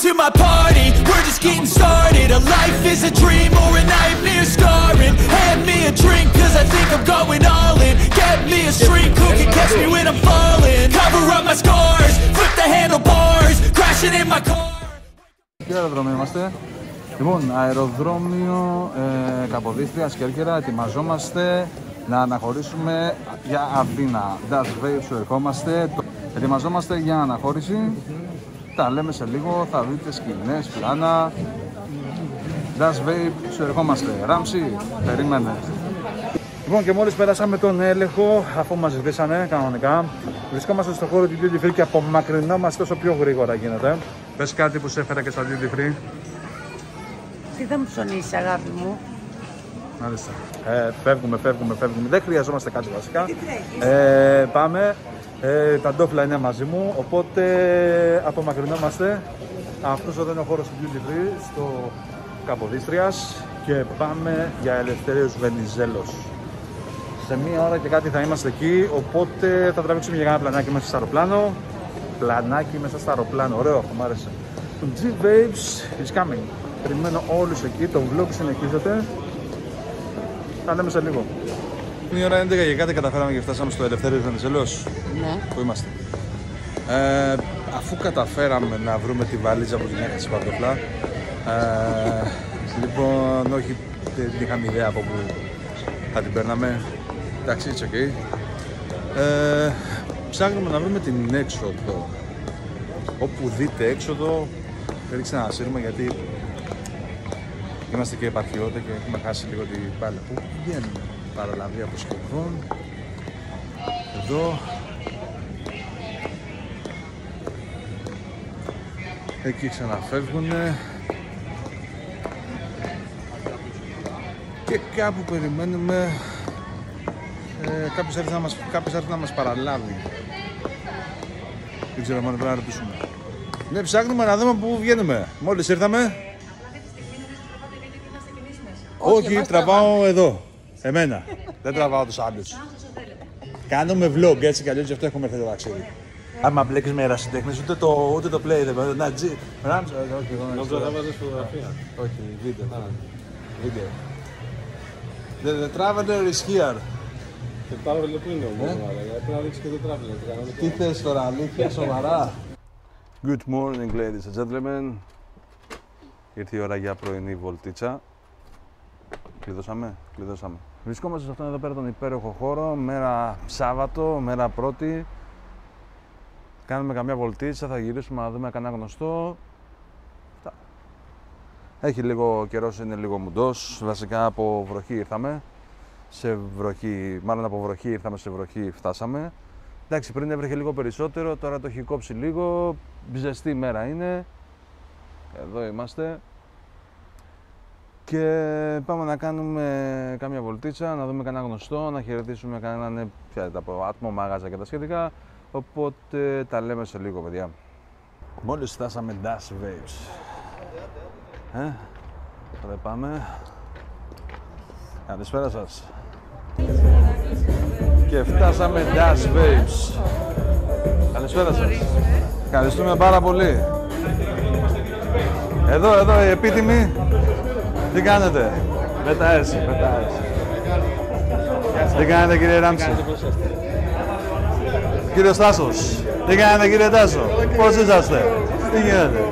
to my party, we're just getting started A life is a dream or a nightmare scarring Hand me a drink cause I think I'm going all in Get me a street who can catch me when I'm falling Cover up my scars, flip the handlebars Crashing in my car Τι αεροδρόμιο είμαστε. Λοιπόν, αεροδρόμιο ε, Καποδίστρια, Κέρκυρα, ετοιμαζόμαστε να αναχωρήσουμε για Αθήνα. Das Vape σου ερχόμαστε. Το- Ετοιμαζόμαστε για αναχώρηση. Τα λέμε σε λίγο, θα δείτε σκηνές, πλάνα. Das Vape σου ερχόμαστε. Ράμψη, περίμενε. Λοιπόν και μόλις περάσαμε τον έλεγχο, αφού μας ζητήσανε κανονικά, βρισκόμαστε στο χώρο του Duty Free και απομακρυνόμαστε όσο πιο γρήγορα γίνεται. Πες κάτι που σε έφερα και στα Duty Free. Τι θα μου ψωνίσεις, αγάπη μου; Μάλιστα. Ε, φεύγουμε, φεύγουμε, φεύγουμε. Δεν χρειαζόμαστε κάτι βασικά. Τι τρέχεις; Ε, πάμε. Ε, τα ντόφλα είναι μαζί μου, οπότε απομακρυνόμαστε. Αυτός εδώ είναι ο χώρος του Duty Free στο Καποδίστριας και πάμε για Ελευθέριος Βενιζέλος. Σε μία ώρα και κάτι θα είμαστε εκεί, οπότε θα τραβήξουμε για ένα πλανάκι μέσα στο αεροπλάνο. Πλανάκι μέσα στο αεροπλάνο, ωραίο αυτό, μου άρεσε. Το G-Waves is coming. Περιμένω όλους εκεί, το vlog συνεχίζεται. Θα λέμε σε λίγο. Είναι η ώρα 11 και κάτι καταφέραμε και φτάσαμε στο Ελευθέριος Βενιζέλος. Ναι. Πού είμαστε; Ε, αφού καταφέραμε να βρούμε τη βαλίτσα που την έκανε στη παντοφλά, ε, λοιπόν, όχι, δεν είχαμε ιδέα από πού θα την παίρναμε. Εντάξει, it's okay. Ε, ψάχνουμε να βρούμε την έξοδο. Όπου δείτε έξοδο, ρίξτε ένα σύρμα γιατί είμαστε και επαρχιώτες και έχουμε χάσει λίγο την μπάλα. Πού βγαίνουμε, παραλαβή από σχεδόν. Εδώ, Εκεί ξαναφεύγουν και κάπου περιμένουμε ε, κάποιος, έρθει να μας, κάποιος έρθει να μας παραλάβει. Δεν ξέρω αν πρέπει να ρωτήσουμε. Ναι, ψάχνουμε να δούμε πού βγαίνουμε. Μόλις ήρθαμε. Όχι, τραβάω εδώ. Εμένα. Δεν τραβάω τους άλλους. Κάνουμε vlog έτσι κι αλλιώς γι' αυτό έχουμε έρθει το ταξίδι. Άμα μπλέκεις με ερασιτέχνες, ούτε το, ούτε το play δεν μπορεί. Να τζι. Ράμψε, όχι, εγώ Νόμιζα θα βάζεις φωτογραφία. όχι, βίντεο. Βίντεο. The, the traveler is here. Και το traveler που είναι όμως, μάλλον, γιατί πρέπει να δείξεις και το traveler. το κανονικό. Τι θες τώρα, αλήθεια, σοβαρά; Good morning, ladies and gentlemen. Ήρθε η ώρα για πρωινή βολτίτσα. Κλειδώσαμε, κλειδώσαμε. Βρισκόμαστε σε αυτόν εδώ πέρα τον υπέροχο χώρο, μέρα Σάββατο, μέρα πρώτη. Κάνουμε καμιά βολτίτσα, θα γυρίσουμε να δούμε κανένα γνωστό. Αυτά. Έχει λίγο καιρό, είναι λίγο μουντός. Βασικά από βροχή ήρθαμε. Σε βροχή, μάλλον από βροχή ήρθαμε, σε βροχή φτάσαμε. Εντάξει, πριν έβρεχε λίγο περισσότερο, τώρα το έχει κόψει λίγο. Ζεστή μέρα είναι. Εδώ είμαστε. Και πάμε να κάνουμε κάμια βολτίτσα, να δούμε κανένα γνωστό, να χαιρετήσουμε κανέναν ε, ξέρετε, από άτομο, μάγαζα και τα σχετικά. Οπότε τα λέμε σε λίγο, παιδιά. Μόλις φτάσαμε Dash Vapes. Ε, τώρα πάμε. Καλησπέρα σας. Και φτάσαμε Dash Vapes. Καλησπέρα σας. Ευχαριστούμε πάρα πολύ. Εδώ, εδώ, οι επίτιμοι. Τι κάνετε; Μετά εσύ, μετά εσύ. Τι κάνετε κύριε Ράμψη; Κύριο Τάσος. Τι κάνετε κύριε Τάσο; Πώς είσαστε; Τι γίνεται;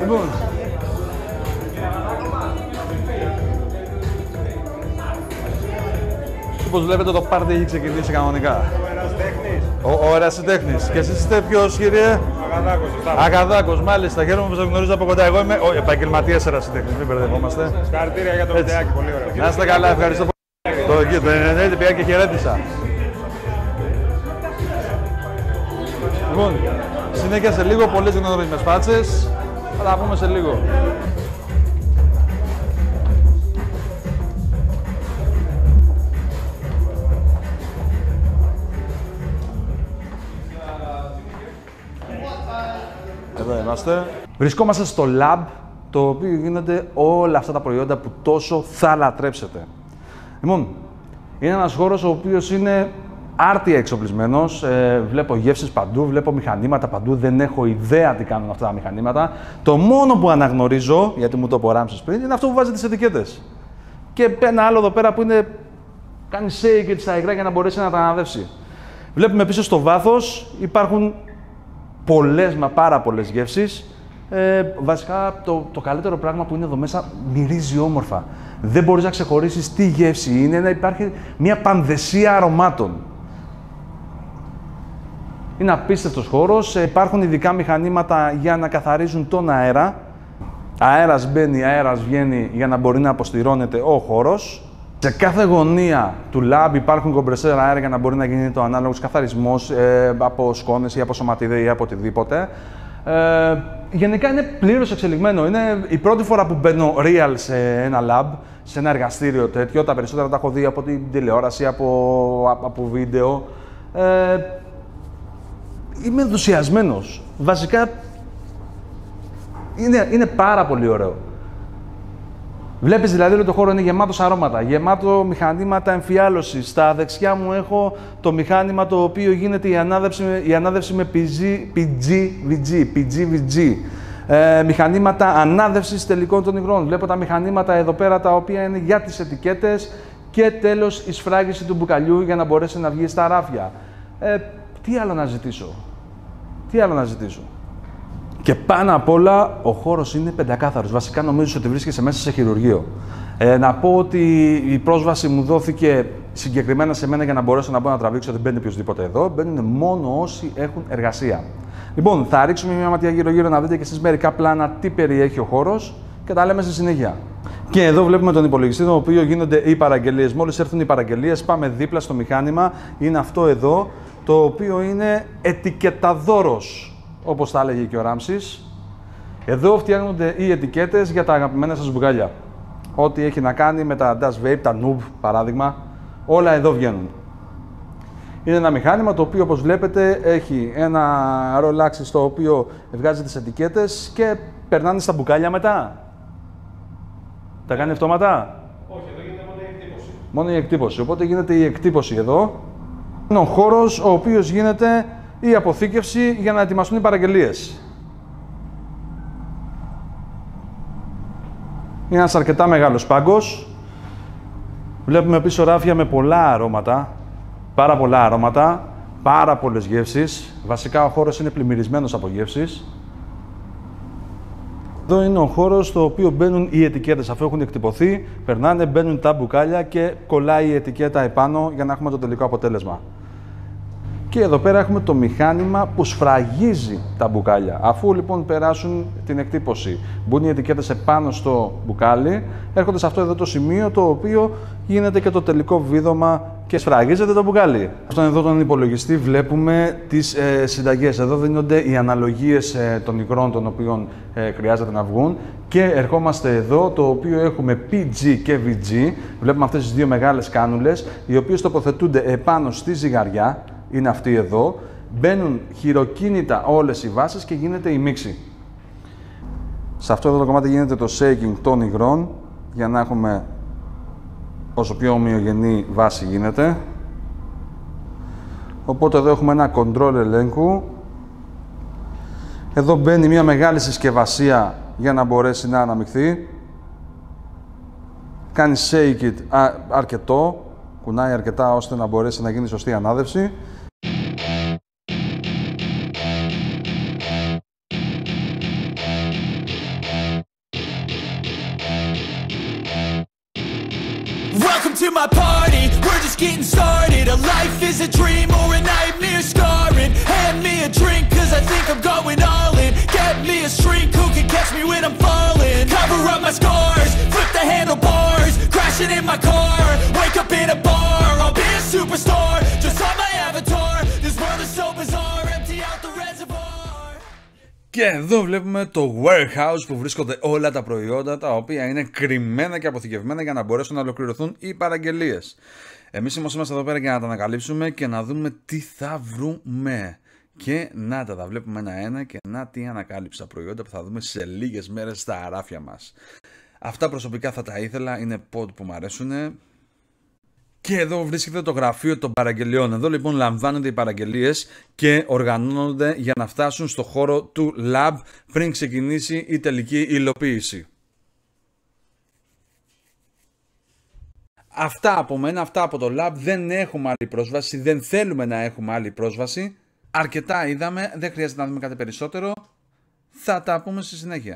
Λοιπόν. Όπως βλέπετε το πάρτι έχει ξεκινήσει κανονικά. Ο, ο ερασιτέχνης. Και εσείς είστε ποιος κύριε; Αγαδάκος, σωστά. Αγαδάκος, μάλιστα. Χαίρομαι που σας γνωρίζω από κοντά. Εγώ είμαι ο επαγγελματίας ερασιτέχνης, μην μπερδευόμαστε. Συγχαρητήρια για το Έτσι. βιντεάκι, πολύ ωραίο. Να είστε καλά, ευχαριστώ πολύ. Το εκεί, το 90 πήγα και χαιρέτησα. Λοιπόν, συνέχεια σε λίγο, πολλές γνωριμές φάτσες. Θα τα πούμε σε λίγο. Είμαστε. Βρισκόμαστε στο lab, το οποίο γίνονται όλα αυτά τα προϊόντα που τόσο θα λατρέψετε. Λοιπόν, είναι ένας χώρος ο οποίος είναι άρτια εξοπλισμένος. Ε, βλέπω γεύσεις παντού, βλέπω μηχανήματα παντού. Δεν έχω ιδέα τι κάνουν αυτά τα μηχανήματα. Το μόνο που αναγνωρίζω, γιατί μου το αποράμψε πριν, είναι αυτό που βάζει τις ετικέτες. Και ένα άλλο εδώ πέρα που είναι. κάνει shake στα υγρά για να μπορέσει να τα αναδεύσει. Βλέπουμε πίσω στο βάθος υπάρχουν πολλές, μα πάρα πολλές γεύσεις. Ε, βασικά το, το καλύτερο πράγμα που είναι εδώ μέσα μυρίζει όμορφα. Δεν μπορείς να ξεχωρίσεις τι γεύση είναι, να υπάρχει μια πανδεσία αρωμάτων. Είναι απίστευτος χώρος, ε, υπάρχουν ειδικά μηχανήματα για να καθαρίζουν τον αέρα. Αέρας μπαίνει, αέρας βγαίνει για να μπορεί να αποστηρώνεται ο χώρος. Σε κάθε γωνία του lab υπάρχουν κομπρεσέρ αέρα για να μπορεί να γίνει το ανάλογος καθαρισμός ε, από σκόνες ή από σωματιδέ ή από οτιδήποτε. Ε, γενικά είναι πλήρως εξελιγμένο. Είναι η πρώτη φορά που μπαίνω real σε ένα lab, σε ένα εργαστήριο τέτοιο. Τα περισσότερα τα έχω δει από την τηλεόραση, από, από βίντεο. Ε, είμαι ενθουσιασμένος. Βασικά είναι, είναι πάρα πολύ ωραίο. Βλέπεις δηλαδή ότι το χώρο είναι γεμάτο αρώματα, γεμάτο μηχανήματα εμφιάλωσης. Στα δεξιά μου έχω το μηχάνημα το οποίο γίνεται η ανάδευση, η ανάδευση με PG, PGVG, PGVG. Ε, μηχανήματα ανάδευσης τελικών των υγρών. Βλέπω τα μηχανήματα εδώ πέρα τα οποία είναι για τις ετικέτες και τέλος η σφράγιση του μπουκαλιού για να μπορέσει να βγει στα ράφια. Ε, τι άλλο να ζητήσω; Τι άλλο να ζητήσω; Και πάνω απ' όλα ο χώρος είναι πεντακάθαρος. Βασικά νομίζω ότι βρίσκεσαι μέσα σε χειρουργείο. Ε, να πω ότι η πρόσβαση μου δόθηκε συγκεκριμένα σε μένα για να μπορέσω να μπω να τραβήξω. Δεν μπαίνει οποιοδήποτε εδώ. Μπαίνουν μόνο όσοι έχουν εργασία. Λοιπόν, θα ρίξουμε μια ματιά γύρω-γύρω να δείτε και εσείς μερικά πλάνα τι περιέχει ο χώρος και τα λέμε στη συνέχεια. Και εδώ βλέπουμε τον υπολογιστή, τον οποίο γίνονται οι παραγγελίες. Μόλις έρθουν οι παραγγελίες, πάμε δίπλα στο μηχάνημα. Είναι αυτό εδώ, το οποίο είναι ετικεταδόρος όπως τα έλεγε και ο Ράμσης. Εδώ φτιάχνονται οι ετικέτες για τα αγαπημένα σας μπουκάλια. Ό,τι έχει να κάνει με τα Dash Vape, τα Noob παράδειγμα, όλα εδώ βγαίνουν. Είναι ένα μηχάνημα το οποίο όπως βλέπετε έχει ένα ρολάξι στο οποίο βγάζει τις ετικέτες και περνάνε στα μπουκάλια μετά. Τα κάνει αυτόματα; Όχι, εδώ γίνεται μόνο η εκτύπωση. Μόνο η εκτύπωση. Οπότε γίνεται η εκτύπωση εδώ. Είναι ο χώρος ο οποίος γίνεται η αποθήκευση για να ετοιμαστούν οι παραγγελίες. Είναι ένας αρκετά μεγάλος πάγκος. Βλέπουμε πίσω ράφια με πολλά αρώματα, πάρα πολλά αρώματα, πάρα πολλές γεύσεις. Βασικά ο χώρος είναι πλημμυρισμένος από γεύσεις. Εδώ είναι ο χώρος στο οποίο μπαίνουν οι ετικέτες. Αφού έχουν εκτυπωθεί, περνάνε, μπαίνουν τα μπουκάλια και κολλάει η ετικέτα επάνω για να έχουμε το τελικό αποτέλεσμα. Και εδώ πέρα έχουμε το μηχάνημα που σφραγίζει τα μπουκάλια. Αφού λοιπόν περάσουν την εκτύπωση, μπουν οι ετικέτες επάνω στο μπουκάλι, έρχονται σε αυτό εδώ το σημείο το οποίο γίνεται και το τελικό βίδωμα και σφραγίζεται το μπουκάλι. Αυτόν εδώ τον υπολογιστή βλέπουμε τις ε, συνταγές. Εδώ δίνονται οι αναλογίες ε, των υγρών των οποίων ε, χρειάζεται να βγουν και ερχόμαστε εδώ το οποίο έχουμε PG και VG. Βλέπουμε αυτές τις δύο μεγάλες κάνουλες οι οποίες τοποθετούνται επάνω στη ζυγαριά είναι αυτή εδώ, μπαίνουν χειροκίνητα όλες οι βάσεις και γίνεται η μίξη. Σε αυτό εδώ το κομμάτι γίνεται το shaking των υγρών για να έχουμε όσο πιο ομοιογενή βάση γίνεται. Οπότε εδώ έχουμε ένα control ελέγχου. Εδώ μπαίνει μια μεγάλη συσκευασία για να μπορέσει να αναμειχθεί. Κάνει shake it αρκετό, κουνάει αρκετά ώστε να μπορέσει να γίνει σωστή ανάδευση. Και εδώ βλέπουμε το warehouse που βρίσκονται όλα τα προϊόντα τα οποία είναι κρυμμένα και αποθηκευμένα για να μπορέσουν να ολοκληρωθούν οι παραγγελίες. Εμείς όμως είμαστε εδώ πέρα για να τα ανακαλύψουμε και να δούμε τι θα βρούμε. Και να τα, τα βλέπουμε ένα-ένα και να τι ανακάλυψη τα προϊόντα που θα δούμε σε λίγες μέρες στα αράφια μας. Αυτά προσωπικά θα τα ήθελα, είναι pod που μου αρέσουν Και εδώ βρίσκεται το γραφείο των παραγγελιών. Εδώ λοιπόν λαμβάνονται οι παραγγελίες και οργανώνονται για να φτάσουν στο χώρο του lab πριν ξεκινήσει η τελική υλοποίηση. Αυτά από μένα, αυτά από το lab. Δεν έχουμε άλλη πρόσβαση, δεν θέλουμε να έχουμε άλλη πρόσβαση. Αρκετά είδαμε, δεν χρειάζεται να δούμε κάτι περισσότερο. Θα τα πούμε στη συνέχεια.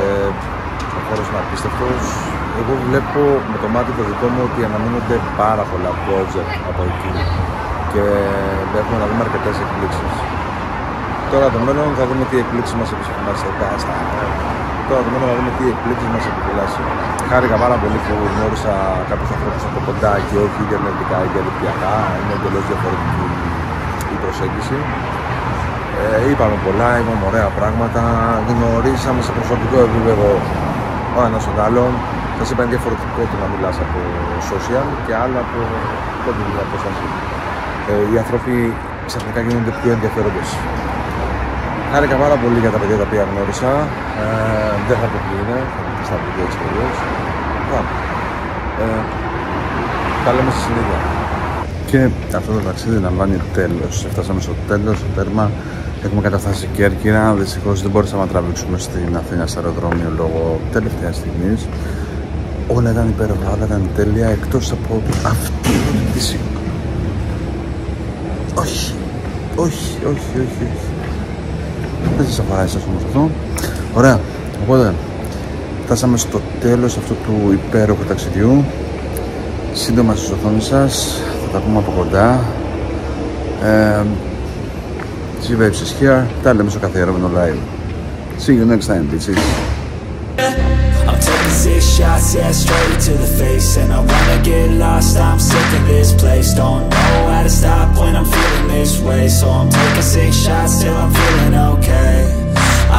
Ε, ο χώρος είναι απίστευτος. Εγώ βλέπω με το μάτι το δικό μου ότι αναμένονται πάρα πολλά project από εκεί και έχουμε να δούμε αρκετές εκπλήξεις. Τώρα το μέλλον θα δούμε τι εκπλήξεις μας επιφυλάσσει. Τώρα το μέλλον θα δούμε τι εκπλήξεις μας επιφυλάσσει. Χάρηκα πάρα πολύ που γνώρισα κάποιους ανθρώπους από κοντά και όχι ιντερνετικά ή διαδικτυακά. Είναι εντελώς διαφορετική η προσέγγιση. Ε, είπαμε πολλά, είπαμε ωραία πράγματα. Γνωρίσαμε σε προσωπικό επίπεδο ο ένας τον άλλον. Θα είπα είναι διαφορετικό το να μιλάς από social και άλλο από πρώτη δουλειά από ε, Οι άνθρωποι ξαφνικά γίνονται πιο ενδιαφέροντες. Χάρηκα πάρα πολύ για τα παιδιά τα οποία γνώρισα. Ε, δεν θα πω ποιοι είναι, θα πω και στα παιδιά της περιόδου. Ε, τα λέμε στη συνέχεια. Και αυτό το ταξίδι λαμβάνει τέλος. Φτάσαμε στο τέλος, στο τέρμα. Έχουμε καταφτάσει Κέρκυρα. Δυστυχώς δεν μπορούσαμε να τραβήξουμε στην Αθήνα στο αεροδρόμιο λόγω τελευταίας στιγμής. Όλα ήταν υπέροχα, όλα ήταν τέλεια εκτός από αυτή την πτήση. Όχι, όχι, όχι, όχι, όχι. Δεν σας αφορά εσάς όμως αυτό. Ωραία. Οπότε, φτάσαμε στο τέλος αυτού του υπέροχου ταξιδιού. Σύντομα στις οθόνες σας. Θα τα πούμε από κοντά. Ε, see Vapes is here. Τα λέμε στο καθιερωμένο live. See you next time, bitches. I'm taking six shots, yeah, straight to the face And I wanna get lost, I'm sick of this place Don't know how to stop when I'm feeling this way So I'm taking six shots till I'm feeling okay